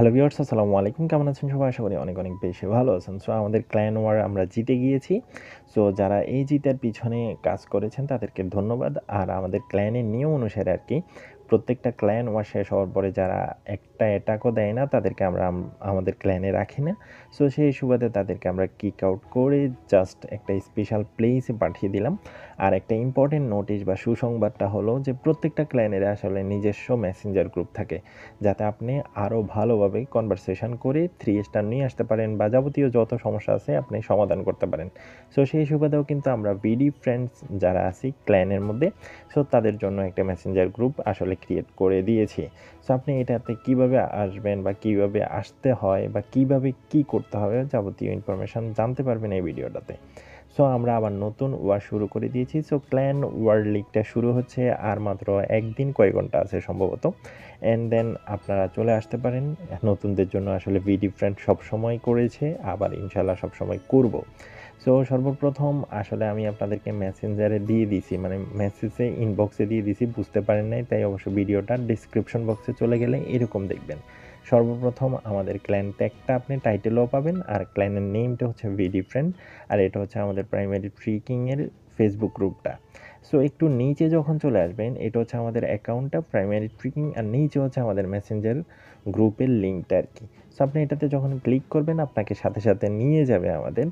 Hello viewers আসসালামু আলাইকুম। কেমন আছেন সবাই? আশা করি অনেক অনেক বেশি ভালো আছেন। সো আমাদের ক্ল্যান ওয়ার আমরা জিতে গিয়েছি। সো যারা এই জিতার পিছনে কাজ করেছেন, তাদেরকে ধন্যবাদ। আর আমাদের ক্ল্যানের নিয়ম অনুসারে আর কি প্রত্যেকটা ক্ল্যান ওয়ার শেষ হওয়ার পরে যারা একটা অ্যাটাকও দেয় না, তাদেরকে আমরা আমাদের ক্ল্যানে রাখি না। সো সেই সুবাদে তাদেরকে আমরা কিক আউট করে জাস্ট একটা স্পেশাল প্লেসে পাঠিয়ে দিলাম। আর একটা ইম্পর্টেন্ট নোটিশ বা সুসংবাদটা হলো যে, প্রত্যেকটা ক্ল্যানের আসলে নিজস্ব মেসেঞ্জার গ্রুপ থাকে, যাতে আপনি আরও ভালোভাবে কনভারসেশন করে থ্রি স্টার নিয়ে আসতে পারেন বা যাবতীয় যত সমস্যা আছে আপনি সমাধান করতে পারেন। সো সেই সুবাদেও কিন্তু আমরা বিডি ফ্রেন্ডস যারা আছি ক্ল্যানের মধ্যে সো তাদের জন্য একটা মেসেঞ্জার গ্রুপ আসলে ক্রিয়েট করে দিয়েছি। সো আপনি এটাতে কীভাবে আসবেন বা কীভাবে আসতে হয় বা কীভাবে কি করতে হবে যাবতীয় ইনফরমেশান জানতে পারবেন এই ভিডিওটাতে। সো আমরা আবার নতুন ওয়ার শুরু করে দিয়েছি। সো ক্ল্যান ওয়ার্ল্ড লিগটা শুরু হচ্ছে আর মাত্র একদিন কয়েক ঘণ্টা আছে সম্ভবত। অ্যান্ড দেন আপনারা চলে আসতে পারেন। নতুনদের জন্য আসলে ভি ডিফারেন্ট সবসময় করেছে। আবার ইনশাল্লাহ সবসময় করব। সো সর্বপ্রথম আসলে আমি আপনাদেরকে মেসেঞ্জারে দিয়ে দিছি মানে মেসেজে ইনবক্সে দিয়ে দিছি, বুঝতে পারেন নাই, তাই অবশ্য ভিডিওটা ডিসক্রিপশন বক্সে চলে গেলে এরকম দেখবেন। সর্বপ্রথম আমাদের ক্ল্যান ট্যাগটা আপনি টাইটেলও পাবেন, আর ক্ল্যানের নেমটা হচ্ছে ভিডি ফ্রেন্ড আর এটা হচ্ছে আমাদের প্রাইমারি ট্রিকিংয়ের ফেসবুক গ্রুপটা সো একটু নিচে যখন চলে আসবেন, এটা হচ্ছে আমাদের অ্যাকাউন্টটা প্রাইমারি ট্রিকিং আর নিচে হচ্ছে আমাদের মেসেঞ্জার গ্রুপের লিঙ্কটা আর কি। সো আপনি এটাতে যখন ক্লিক করবেন, আপনাকে সাথে সাথে নিয়ে যাবে আমাদের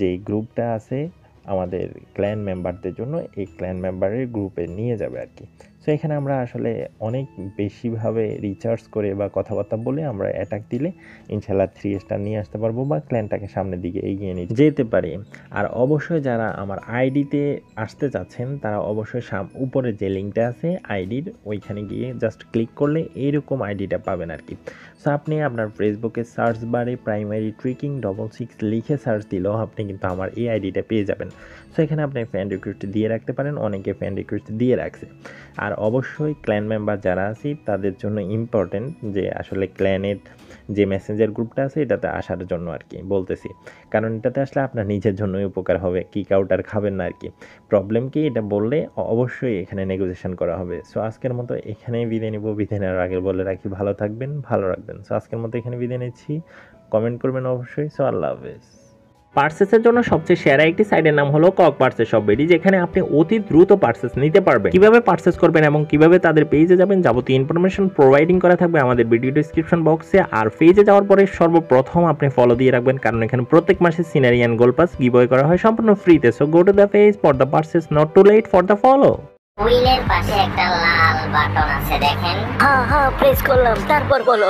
যে গ্রুপটা আছে আমাদের ক্ল্যান মেম্বারদের জন্য, এই ক্ল্যান মেম্বারের গ্রুপে নিয়ে যাবে আর কি। সো এখানে আমরা আসলে অনেক বেশিভাবে রিচার্জ করে বা কথাবার্তা বলে আমরা অ্যাটাক দিলে ইনশাল্লাহ থ্রি স্টার নিয়ে আসতে পারব বা ক্ল্যানটাকে সামনের দিকে এগিয়ে নিয়ে যেতে পারি। আর অবশ্যই যারা আমার আইডিতে আসতে চাচ্ছেন, তারা অবশ্যই সাম উপরে যে লিঙ্কটা আছে আইডির ওইখানে গিয়ে জাস্ট ক্লিক করলে এইরকম আইডিটা পাবেন আর কি। সো আপনি আপনার ফেসবুকে সার্চ বারে প্রাইমারি ট্রিকিং ডবল সিক্স লিখে সার্চ দিলেও আপনি কিন্তু আমার এই আইডিটা পেয়ে যাবেন। সো এখানে আপনি ফ্যান রিকোয়েস্ট দিয়ে রাখতে পারেন, অনেকে ফ্যান রিকোয়েস্ট দিয়ে রাখছে। আর অবশ্যই ক্ল্যান মেম্বার যারা আছি, তাদের জন্য ইম্পর্টেন্ট যে আসলে ক্ল্যানের যে মেসেঞ্জার গ্রুপটা আছে, এটাতে আসার জন্য আর কি বলতেছি। কারণ এটাতে আসলে আপনার নিজের জন্যই উপকার হবে কিক আউট আর খাবেন না আর কি। প্রবলেম কি? এটা বললে অবশ্যই এখানে নেগোসিয়েশন করা হবে। সো আজকের মতো এখানেই বিদায় নিব। বিদায় নেওয়ার আগে বলে রাখি, ভালো থাকবেন, ভালো রাখবেন। সো আজকের মতো এখানে বিদায় নিচ্ছি। কমেন্ট করবেন অবশ্যই। সো আল্লাহ হাফেজ। পার্সেসের জন্য সবচেয়ে সেরা একটি সাইটের নাম হলো কক পার্সেস সব বেডি যেখানে আপনি অতি দ্রুত পার্সেস নিতে পারবেন। কীভাবে পার্সেস করবেন এবং কীভাবে তাদের পেজে যাবেন যাবতীয় ইনফরমেশন প্রোভাইডিং করা থাকবে আমাদের ভিডিও ডিসক্রিপশন বক্সে আর পেজে যাওয়ার পরে সর্বপ্রথম আপনি ফলো দিয়ে রাখবেন কারণ এখানে প্রত্যেক মাসে scenery and goal pass giveaway করা হয় সম্পূর্ণ ফ্রিতে so go to the page for the process not too late for the follow হুইলের পাশে একটা লাল বাটন আছে দেখেন। হ্যাঁ হ্যাঁ প্রেস করলাম তারপর বলো.